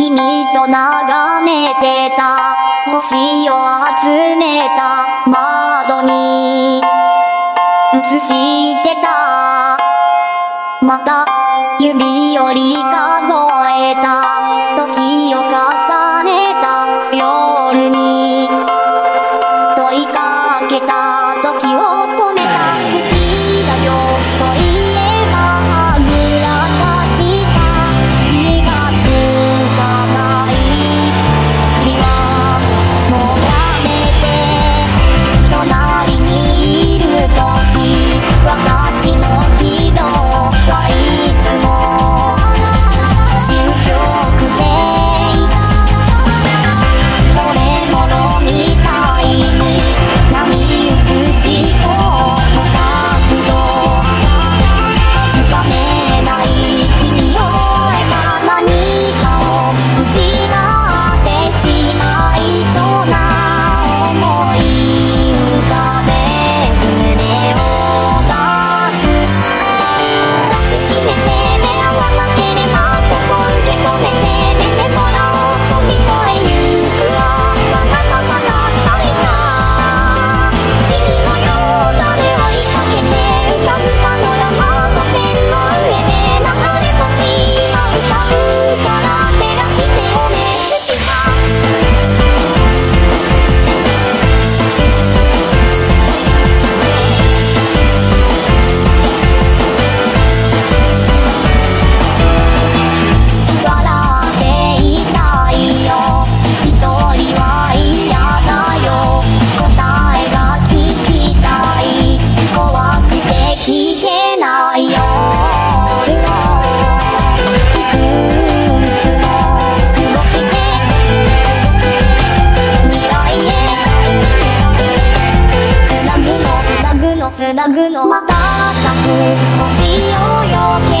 君と眺めてた。星を集めた。窓に映してた。また指折り数えた。つなぐの。まただしようよ